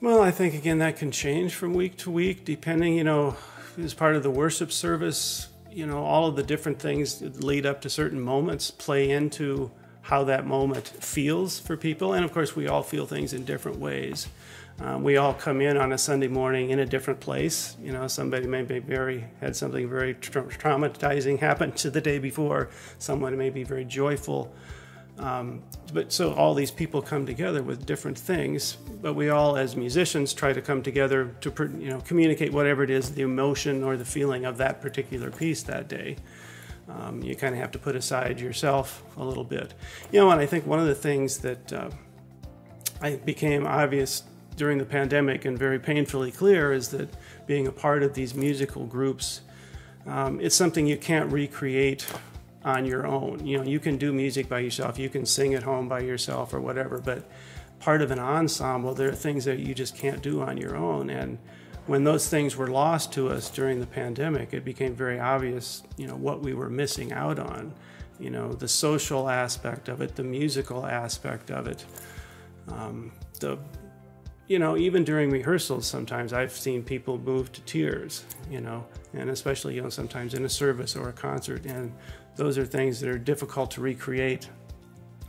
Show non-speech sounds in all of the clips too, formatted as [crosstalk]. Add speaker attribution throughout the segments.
Speaker 1: Well, I think again that can change from week to week, depending, you know, as part of the worship service, you know, all of the different things that lead up to certain moments play into how that moment feels for people. And of course, we all feel things in different ways. Um, we all come in on a Sunday morning in a different place. You know, somebody may be very had something very tra traumatizing happen [laughs] to the day before. Someone may be very joyful. Um, but so all these people come together with different things, but we all, as musicians, try to come together to you know communicate whatever it is, the emotion or the feeling of that particular piece that day. Um, you kind of have to put aside yourself a little bit, you know. And I think one of the things that uh, I became obvious during the pandemic and very painfully clear is that being a part of these musical groups, um, it's something you can't recreate on your own. You know, you can do music by yourself, you can sing at home by yourself or whatever, but part of an ensemble, there are things that you just can't do on your own. And when those things were lost to us during the pandemic, it became very obvious, you know, what we were missing out on. You know, the social aspect of it, the musical aspect of it, um, the you know, even during rehearsals, sometimes I've seen people move to tears, you know, and especially, you know, sometimes in a service or a concert. And those are things that are difficult to recreate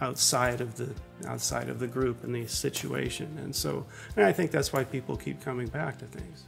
Speaker 1: outside of the outside of the group and the situation. And so and I think that's why people keep coming back to things.